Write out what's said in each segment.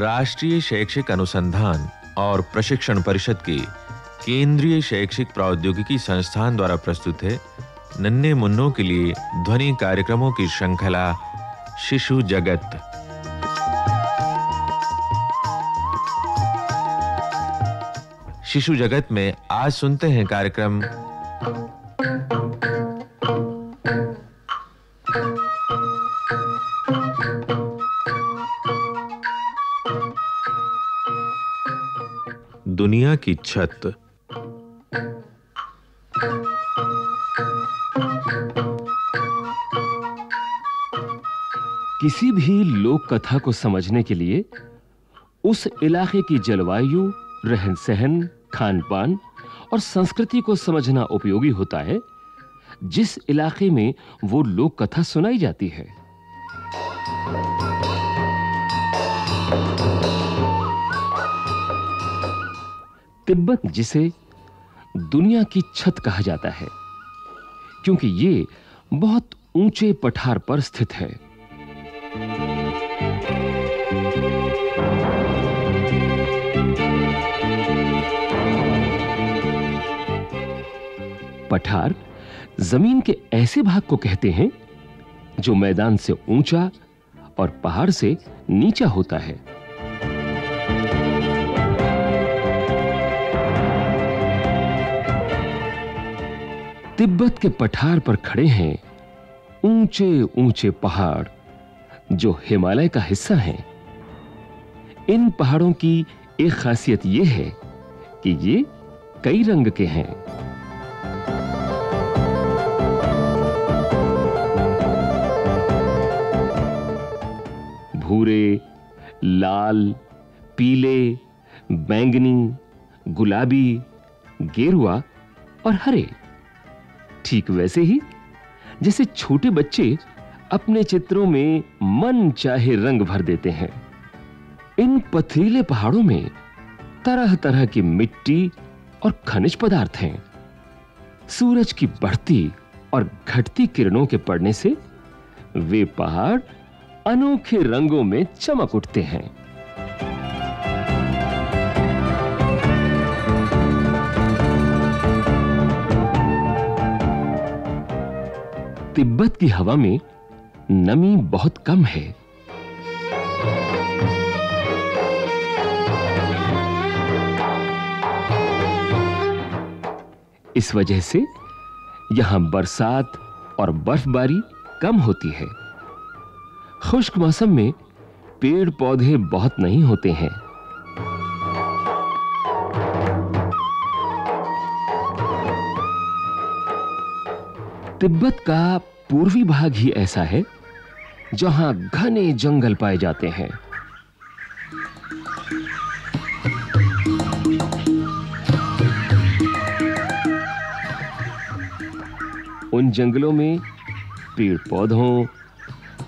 राष्ट्रीय शैक्षिक अनुसंधान और प्रशिक्षण परिषद के केंद्रीय शैक्षिक प्रौद्योगिकी संस्थान द्वारा प्रस्तुत है। नन्हे मुन्नों के लिए ध्वनि कार्यक्रमों की श्रृंखला शिशु जगत। शिशु जगत में आज सुनते हैं कार्यक्रम दुनिया की छत। किसी भी लोक कथा को समझने के लिए उस इलाके की जलवायु, रहन-सहन, खान-पान और संस्कृति को समझना उपयोगी होता है, जिस इलाके में वो लोक कथा सुनाई जाती है। तिब्बत जिसे दुनिया की छत कहा जाता है, क्योंकि ये बहुत ऊँचे पठार पर स्थित है। पठार ज़मीन के ऐसे भाग को कहते हैं, जो मैदान से ऊँचा और पहाड़ से नीचा होता है। तिब्बत के पठार पर खड़े हैं ऊँचे ऊँचे पहाड़, जो हिमालय का हिस्सा हैं। इन पहाड़ों की एक खासियत यह है कि ये कई रंग के हैं। भूरे, लाल, पीले, बैंगनी, गुलाबी, गेरुआ और हरे। ठीक वैसे ही, जैसे छोटे बच्चे अपने चित्रों में मन चाहे रंग भर देते हैं। इन पथरीले पहाड़ों में तरह-तरह की मिट्टी और खनिज पदार्थ हैं। सूरज की बढ़ती और घटती किरणों के पड़ने से वे पहाड़ अनोखे रंगों में चमक उठते हैं। तिब्बत की हवा में नमी बहुत कम है। इस वजह से यहाँ बरसात और बर्फबारी कम होती है। खुश्क मौसम में पेड़ पौधे बहुत नहीं होते हैं। तिब्बत का पूर्वी भाग ही ऐसा है, जहाँ घने जंगल पाए जाते हैं। उन जंगलों में पेड़ पौधों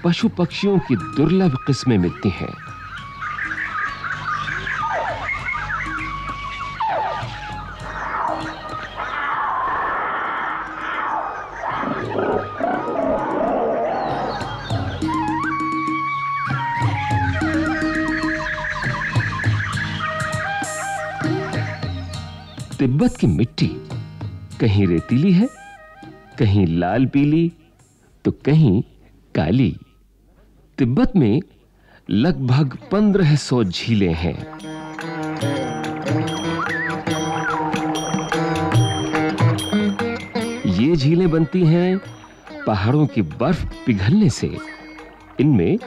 पशु पक्षियों की दुर्लभ किस्में मिलती हैं। तिब्बत की मिट्टी, कहीं रेतीली है, कहीं लाल पीली तो कहीं काली। तिब्बत में लगभग 1500 झीलें हैं। ये झीलें बनती हैं पहाड़ों की बर्फ़ पिघलने से। इनमें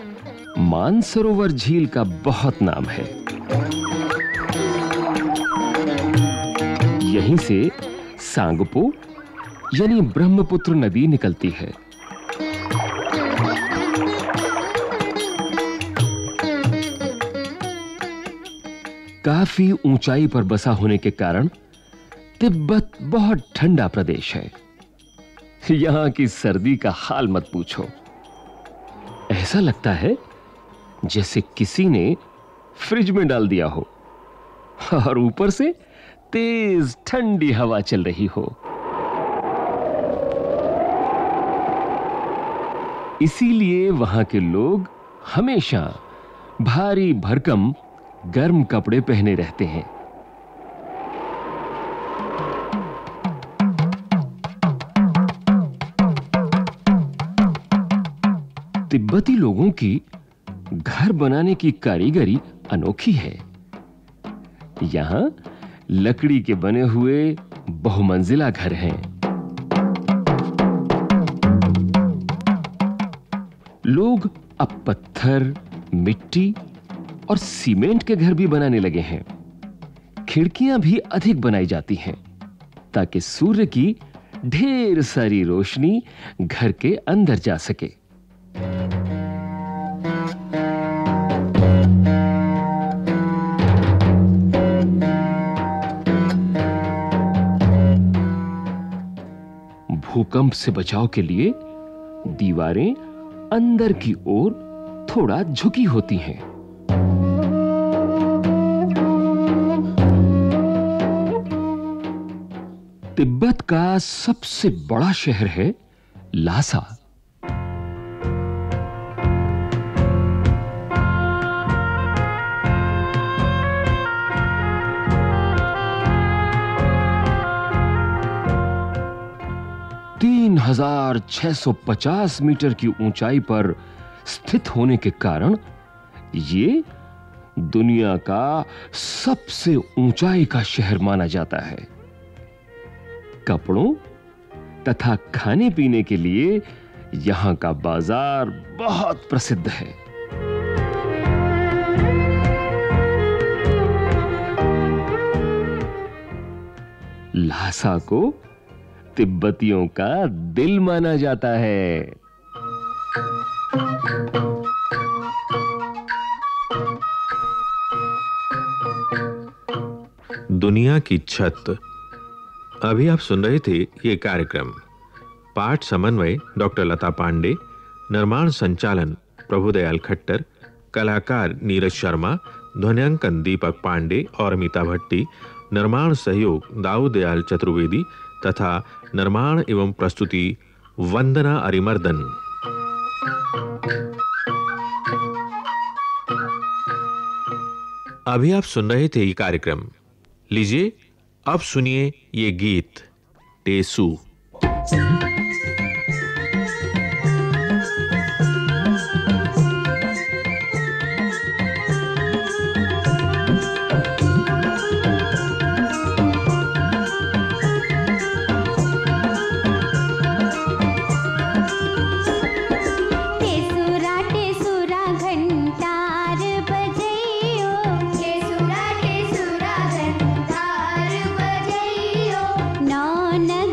मानसरोवर झील का बहुत नाम है। यहीं से सांगपो, यानी ब्रह्मपुत्र नदी निकलती है। काफ़ी ऊंचाई पर बसा होने के कारण तिब्बत बहुत ठंडा प्रदेश है। यहाँ की सर्दी का हाल मत पूछो। ऐसा लगता है जैसे किसी ने फ्रिज में डाल दिया हो, और ऊपर से तेज ठंडी हवा चल रही हो। इसीलिए वहाँ के लोग हमेशा भारी भरकम गर्म कपड़े पहने रहते हैं। तिब्बती लोगों की घर बनाने की कारीगरी अनोखी है। यहाँ लकड़ी के बने हुए बहुमंजिला घर हैं। लोग अब पत्थर, मिट्टी और सीमेंट के घर भी बनाने लगे हैं। खिड़कियाँ भी अधिक बनाई जाती हैं, ताकि सूर्य की ढेर सारी रोशनी घर के अंदर जा सके। भूकंप से बचाव के लिए दीवारें अंदर की ओर थोड़ा झुकी होती हैं। तिब्बत का सबसे बड़ा शहर है लासा। तीन हज़ार छह सौ पचास मीटर की ऊंचाई पर स्थित होने के कारण ये दुनिया का सबसे ऊंचाई का शहर माना जाता है। कपड़ों तथा खाने पीने के लिए यहाँ का बाज़ार बहुत प्रसिद्ध है। लासा को तिब्बतियों का दिल माना जाता है। दुनिया की छत। अभी आप सुन रहे थे ये कार्यक्रम। पाठ समन्वय डॉक्टर लता पांडे, निर्माण संचालन प्रभुदयाल खट्टर, कलाकार नीरज शर्मा, ध्वनियांकन दीपक पांडे और अमिता भट्टी, निर्माण सहयोग दाऊदयाल चतुर्वेदी तथा निर्माण एवं प्रस्तुति वंदना अरिमर्दन। अभी आप सुन रहे थे ये कार्यक्रम। लीजिए, अब सुनिए ये गीत, टेसू। नौ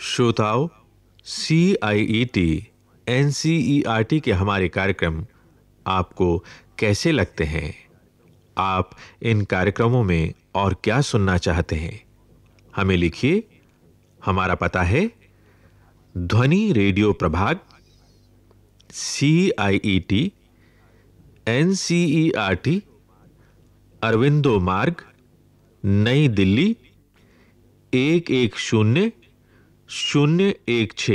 श्रोताओं C I E T N C E R T के हमारे कार्यक्रम आपको कैसे लगते हैं? आप इन कार्यक्रमों में और क्या सुनना चाहते हैं? हमें लिखिए। हमारा पता है, ध्वनि रेडियो प्रभाग C I E T N C E R T Aurobindo Marg, New Delhi, एक एक शून्य शून्य एक छ।